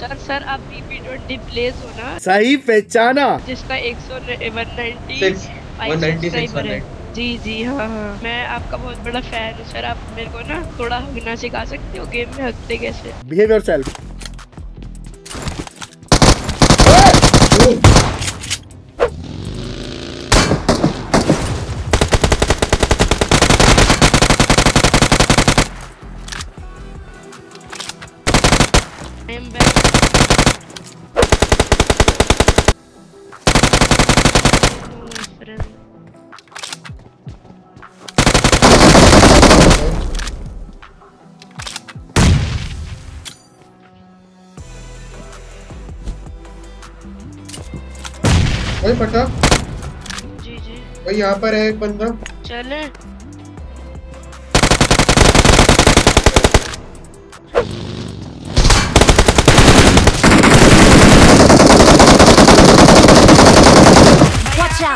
Sir sir आप BP twenty place हो ना। सही पहचाना। जिसका एक सौ वन नाइनटी Six, 196, जी जी हाँ हाँ मैं आपका बहुत बड़ा फ़ैन हूँ सर। आप मेरे को ना थोड़ा हकना सिखा सकते हो गेम में हकते कैसे? बिहेवियर योरसेल्फ ओए फटा जी जी। भाई यहाँ पर है एक बंदा। चले!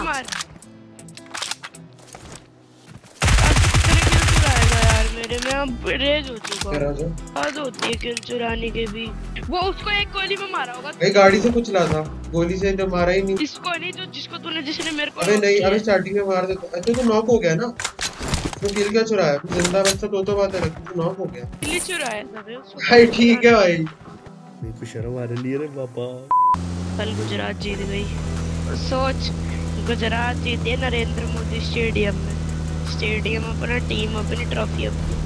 मार। में। अब रेज हो चुका। हद होती है किल चुराने के भी। वो उसको एक गोली में मारा होगा। भाई गाड़ी से कुछ ला था गोली से तो मारा ही नहीं। इसको नहीं जो जिसको तूने जिसने मेरे को अबे knock नहीं है। स्टार्टिंग में मार देता। अच्छा तो नॉक हो गया ना? तो किल क्या चुराया? तू ज़िंदा बच्चा तो तो बात है लेकिन तू नॉक हो गया। किल चुराया था भाई ठीक है भाई। मेरे को शर्म आ रही है रे पापा कल गुजरात जीत गई। सोच गुजरात जीते नरेंद्र मोदी स्टेडियम में। स्टेडियम अपना टीम अपनी ट्रॉफी अपनी।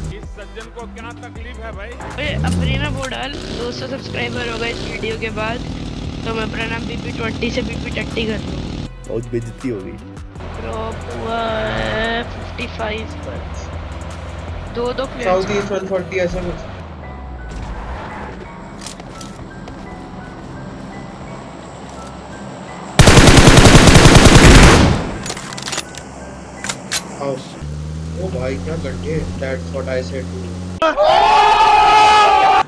सज्जन को क्या तकलीफ़ है भाई? अबे अपनी ना वो डाल 200 सब्सक्राइबर हो गए इस वीडियो के बाद तो मैं अपना नाम बीपी ट्वेंटी से बीपी टट्टी कर लूँ। बहुत बेइज्जती हो गई। ड्रॉप हुआ है 55 पर। दो दो साउथ प्लेयर्स ईस्ट 140 ऐसा कुछ। आओ ओ भाई क्या गड्ढे that's what I said to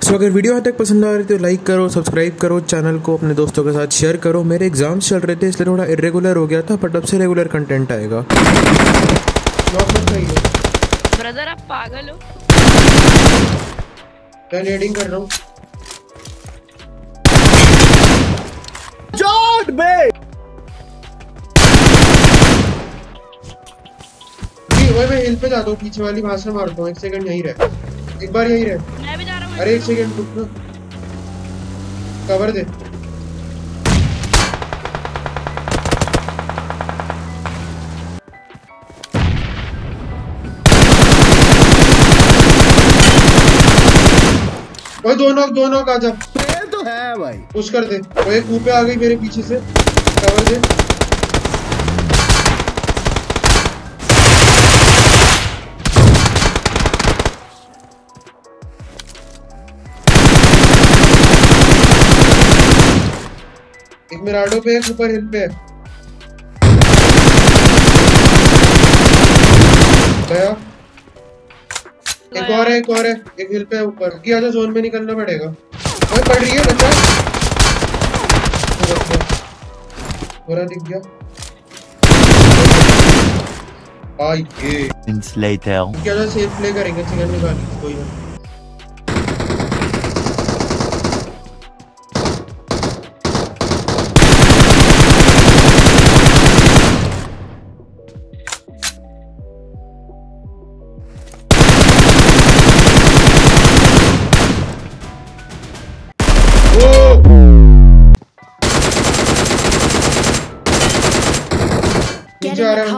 so अगर वीडियो यहाँ तक पसंद आ रही तो लाइक करो सब्सक्राइब करो चैनल को अपने दोस्तों के साथ शेयर करो। मेरे एग्ज़ाम्स चल रहे थे इसलिए थोड़ा इरेगुलर हो गया था बट अब से रेगुलर कंटेंट आएगा। ब्रदर आप पागल हो। मैं रेडिंग कर रहा हूँ। बे मैं हिल पे जाता हूँ पीछे वाली भाषा मारता हूँ एक सेकंड यहीं रह। एक बार यहीं रह। मैं भी जा रहा हूँ। अरे एक सेकंड रुक ना। कवर दे। ओए दो नॉक दो नॉक आ जा। ये तो है भाई। पुश कर दे। ओए एक ऊपर आ गई मेरे पीछे से। कवर दे। एक मिराडो पे एक ऊपर हिल पे। गया एक और है एक और है एक हिल पे ऊपर। की आजा जोन में निकलना पड़ेगा। ओए पड़ रही है बच्चा। पूरा दिख गया। आई ये later. क्या आजा सेफ़ प्ले करेंगे चिकन निकाली कोई ना Get in the car.